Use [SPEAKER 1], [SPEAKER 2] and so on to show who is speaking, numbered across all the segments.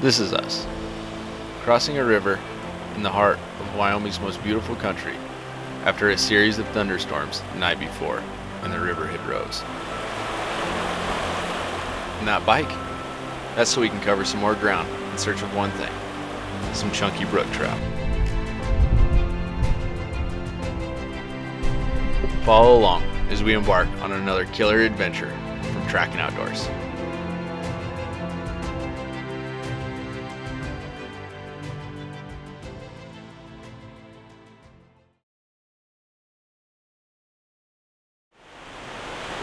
[SPEAKER 1] This is us, crossing a river in the heart of Wyoming's most beautiful country after a series of thunderstorms the night before when the river had rose. And that bike, that's so we can cover some more ground in search of one thing, some chunky brook trout. Follow along as we embark on another killer adventure from TRAKN Outdoors.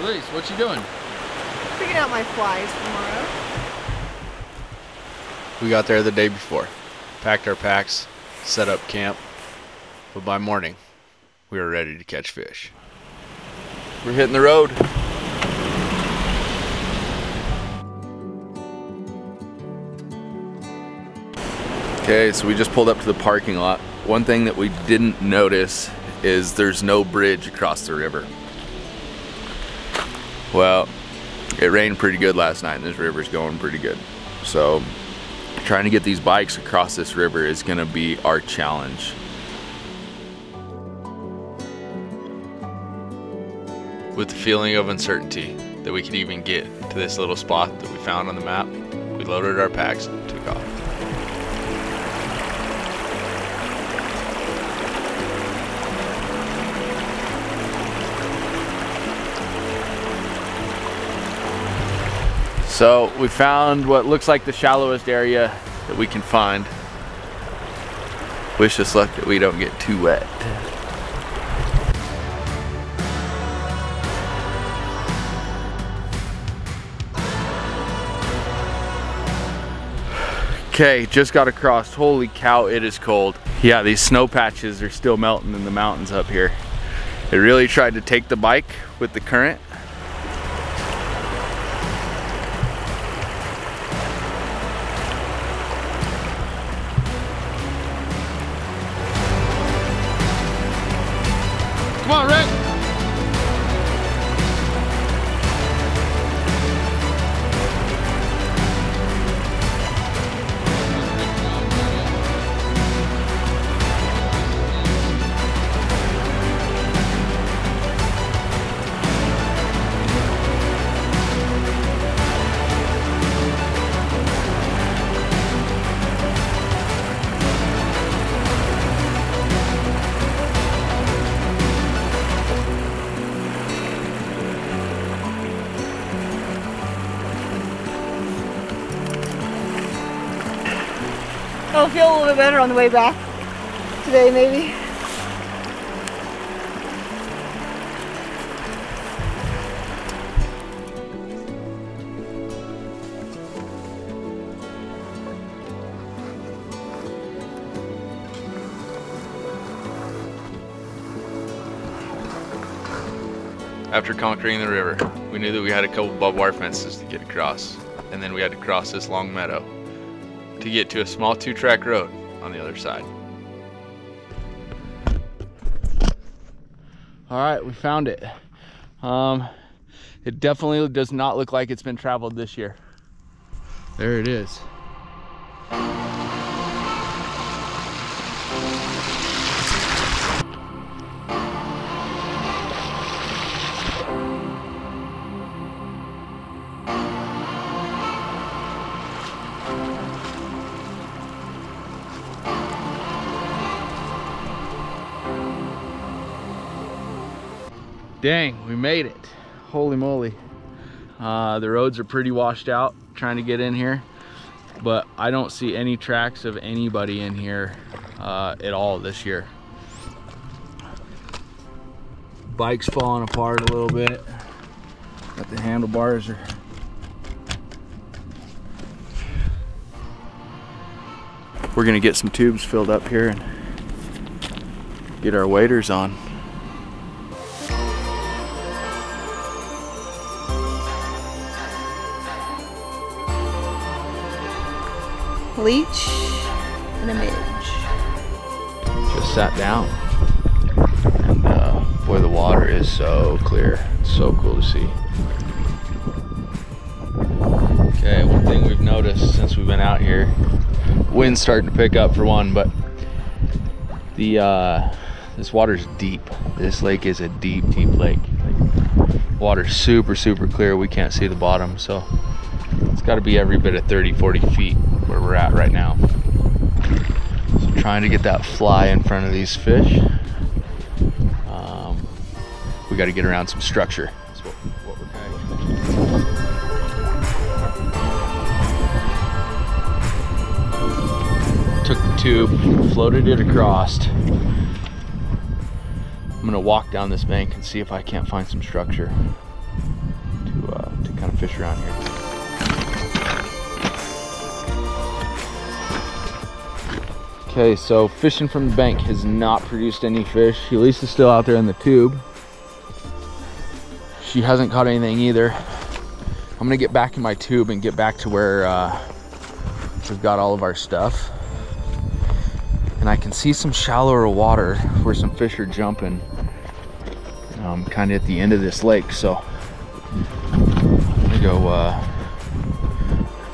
[SPEAKER 1] Elise, what you doing?
[SPEAKER 2] Picking out my flies tomorrow.
[SPEAKER 1] We got there the day before, packed our packs, set up camp, but by morning, we were ready to catch fish. We're hitting the road.
[SPEAKER 3] Okay, so we just pulled up to the parking lot. One thing that we didn't notice is there's no bridge across the river. Well, it rained pretty good last night and this river's going pretty good. So trying to get these bikes across this river is gonna be our challenge.
[SPEAKER 1] With the feeling of uncertainty that we could even get to this little spot that we found on the map, we loaded our packs So we found what looks like the shallowest area that we can find. Wish us luck that we don't get too wet. Okay, just got across. Holy cow, it is cold. Yeah, these snow patches are still melting in the mountains up here. It really tried to take the bike with the current.
[SPEAKER 2] I'll feel a little bit better on the way back today, maybe.
[SPEAKER 1] After conquering the river, we knew that we had a couple barbed wire fences to get across, and then we had to cross this long meadow to get to a small two-track road on the other side. All right, we found it. Um, it definitely does not look like it's been traveled this year. There it is. Dang, we made it. Holy moly. Uh, the roads are pretty washed out trying to get in here, but I don't see any tracks of anybody in here uh, at all this year. Bike's falling apart a little bit. Got the handlebars are We're gonna get some tubes filled up here and get our waders on.
[SPEAKER 2] Leech and a midge.
[SPEAKER 1] just sat down. And uh, boy, the water is so clear. It's so cool to see. Okay, one thing we've noticed since we've been out here. Wind's starting to pick up for one, but the uh, this water's deep. This lake is a deep, deep lake. Water's super, super clear. We can't see the bottom, so it's got to be every bit of 30, 40 feet where we're at right now. So trying to get that fly in front of these fish. Um, we got to get around some structure. Took the tube, floated it across. I'm gonna walk down this bank and see if I can't find some structure to uh, to kind of fish around here. Okay, so fishing from the bank has not produced any fish. Elise is still out there in the tube. She hasn't caught anything either. I'm gonna get back in my tube and get back to where uh, we've got all of our stuff and I can see some shallower water where some fish are jumping um, kind of at the end of this lake so I'm gonna go uh,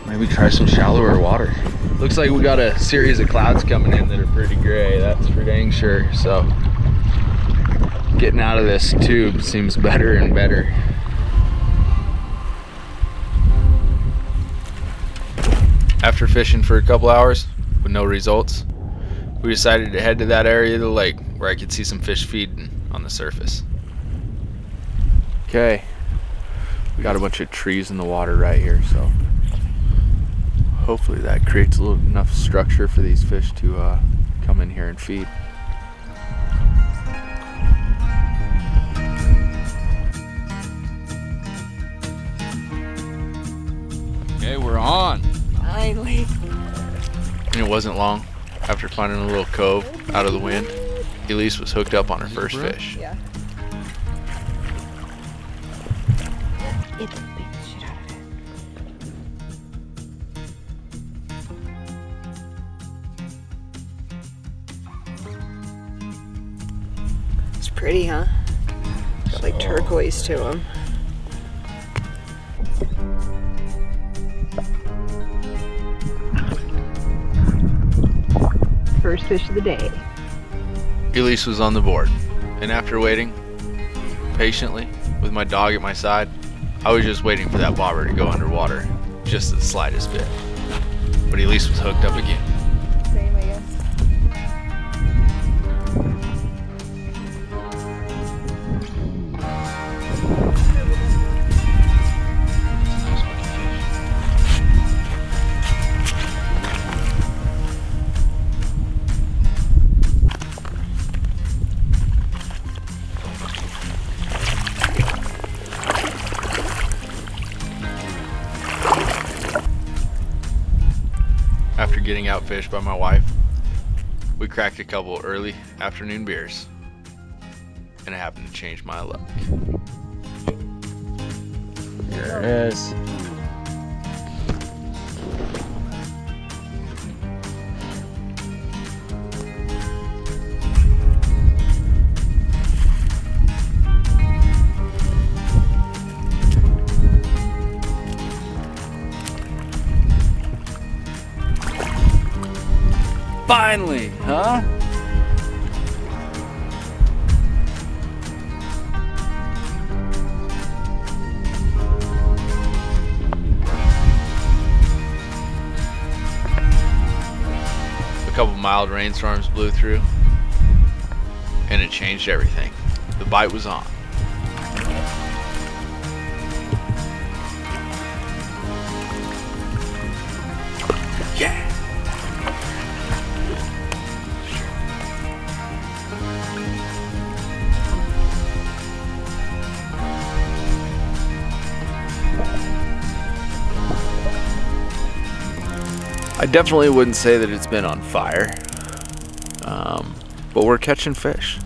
[SPEAKER 1] maybe try some shallower water looks like we got a series of clouds coming in that are pretty gray that's for dang sure so. Getting out of this tube seems better and better. After fishing for a couple hours with no results we decided to head to that area of the lake where I could see some fish feeding on the surface. Okay, we got a bunch of trees in the water right here, so hopefully that creates a little enough structure for these fish to uh, come in here and feed. Okay, we're on.
[SPEAKER 2] Finally.
[SPEAKER 1] And it wasn't long after finding a little cove out of the wind. Elise was hooked up on her first fish.
[SPEAKER 2] Yeah. It pretty, huh? Got like turquoise to them. First fish of the day.
[SPEAKER 1] Elise was on the board, and after waiting patiently with my dog at my side, I was just waiting for that bobber to go underwater, just the slightest bit. But Elise was hooked up again. Getting outfished by my wife, we cracked a couple early afternoon beers, and it happened to change my luck. There it is. Finally, huh? A couple mild rainstorms blew through, and it changed everything. The bite was on. Definitely wouldn't say that it's been on fire, um, but we're catching fish,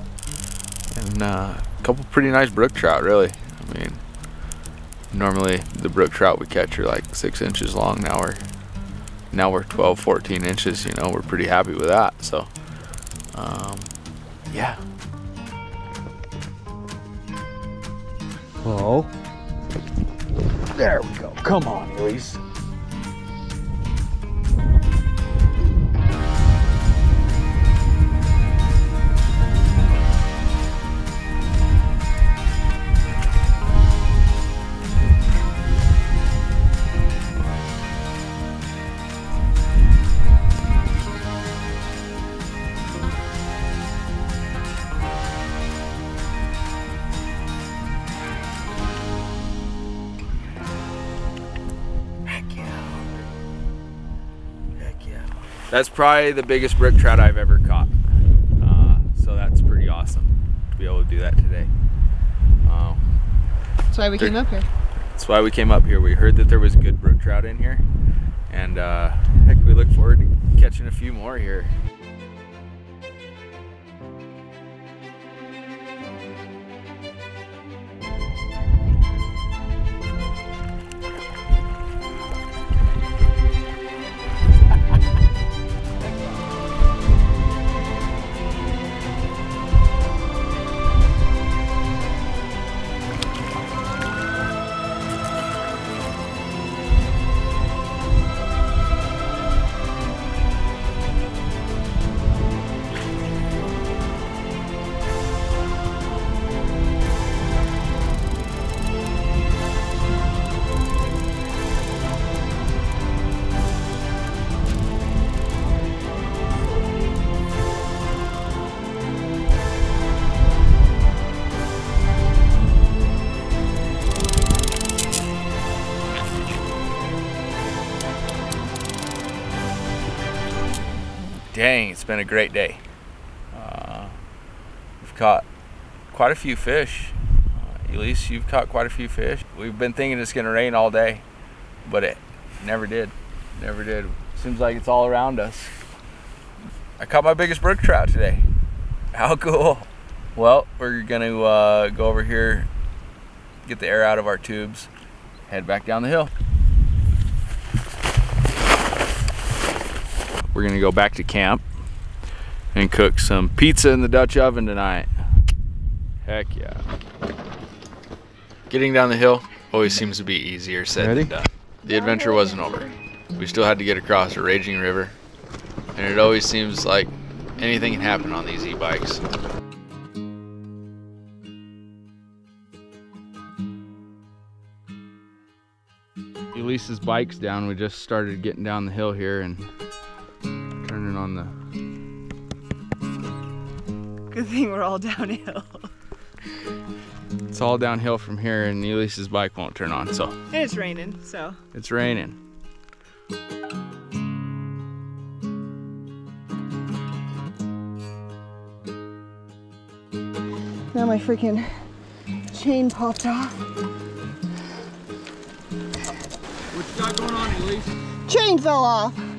[SPEAKER 1] and uh, a couple pretty nice brook trout. Really, I mean, normally the brook trout we catch are like six inches long. Now we're now we're 12, 14 inches. You know, we're pretty happy with that. So, um, yeah.
[SPEAKER 4] Oh. There we go. Come on, Elise.
[SPEAKER 1] That's probably the biggest brook trout I've ever caught. Uh, so that's pretty awesome to be able to do that today. Uh,
[SPEAKER 2] That's why we
[SPEAKER 1] There-
[SPEAKER 2] came up here.
[SPEAKER 1] that's why we came up here. We heard that there was good brook trout in here, and uh, heck, we look forward to catching a few more here. Dang, it's been a great day. Uh, we've caught quite a few fish. Uh, Elise, you've caught quite a few fish. We've been thinking it's to rain all day, but it never did. Never did. Seems like it's all around us. I caught my biggest brook trout today. How cool. Well, we're to uh, go over here, get the air out of our tubes, head back down the hill. We're gonna go back to camp and cook some pizza in the Dutch oven tonight. Heck yeah. Getting down the hill always seems to be easier said
[SPEAKER 5] Ready?
[SPEAKER 1] than done. The adventure wasn't over. We still had to get across a raging river, and it always seems like anything can happen on these e-bikes. Elise's bike's down. We just started getting down the hill here and turning on the
[SPEAKER 2] Good thing we're all downhill.
[SPEAKER 1] It's all downhill from here, and Elise's bike won't turn on, so
[SPEAKER 2] And it's raining, so.
[SPEAKER 1] it's raining.
[SPEAKER 2] Now my freaking chain popped off.
[SPEAKER 1] What you got going on, Elise?
[SPEAKER 2] Chain fell off.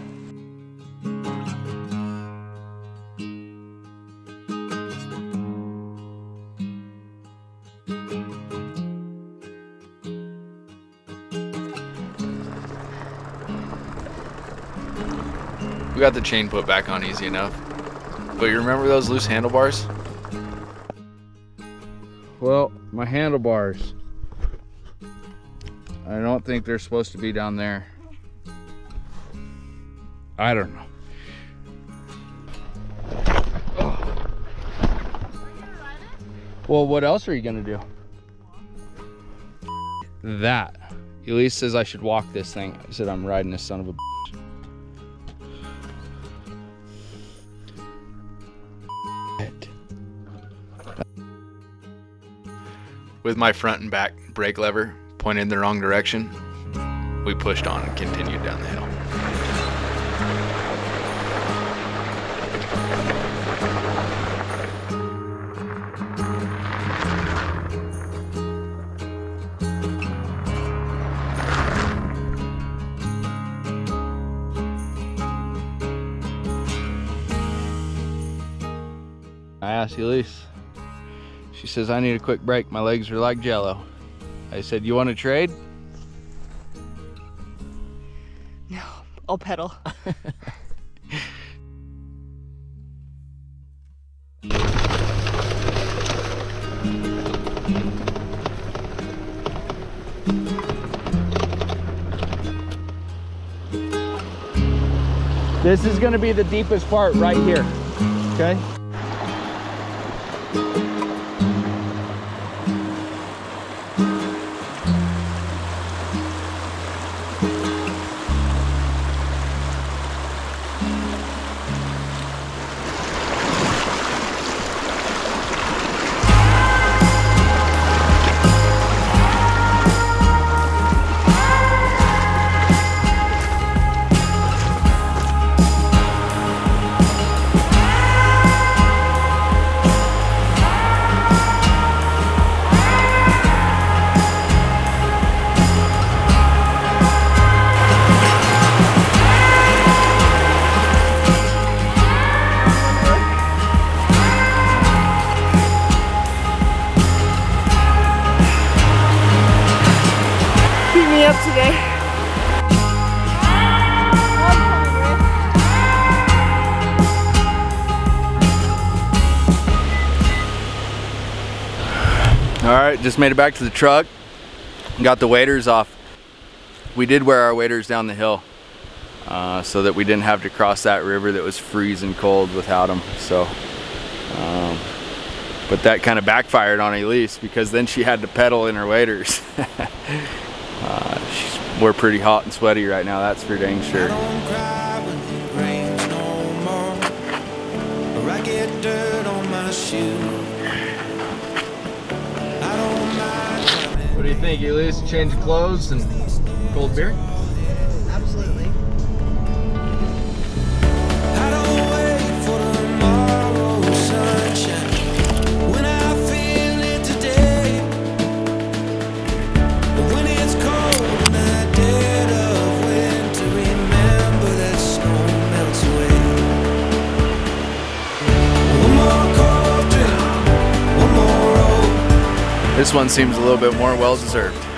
[SPEAKER 1] Got the chain put back on easy enough. But you remember those loose handlebars? Well, my handlebars. I don't think they're supposed to be down there. I don't know. Well, what else are you gonna do? That. Elise says I should walk this thing. I said I'm riding this son of a With my front and back brake lever pointed in the wrong direction, we pushed on and continued down the hill. Asked Elise. She says, I need a quick break. My legs are like jello. I said, You want to trade?
[SPEAKER 2] No, I'll pedal.
[SPEAKER 5] This is gonna be the deepest part right here, okay?
[SPEAKER 3] Just made it back to the truck. Got the waders off. We did wear our waders down the hill uh, so that we didn't have to cross that river that was freezing cold without them. So, um, but that kind of backfired on Elise because then she had to pedal in her waders. uh, we're pretty hot and sweaty right now, that's for dang sure.
[SPEAKER 1] Do you Elise? Change of clothes and cold beer?
[SPEAKER 3] One seems a little bit more well deserved.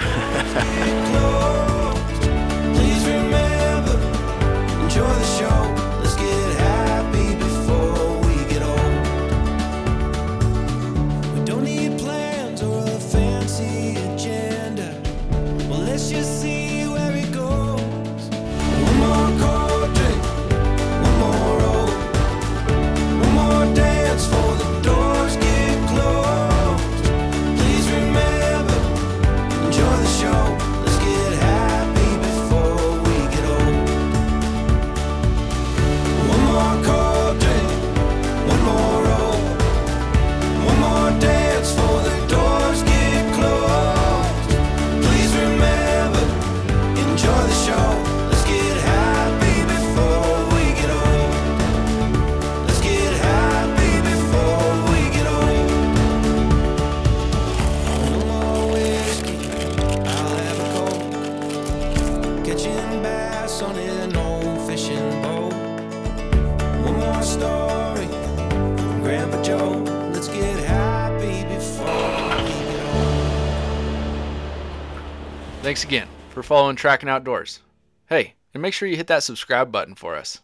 [SPEAKER 1] Following TRAKN Outdoors. Hey, and make sure you hit that subscribe button for us.